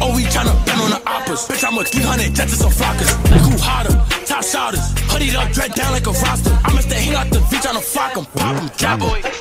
Oh, we tryna bend on the oppas. Bitch, I'm a 300 jets and some flockers. who hotter, top shouters. Hoodied up, dread down like a roster. I'm Mr. hang out the beach em. Pop em, drop em.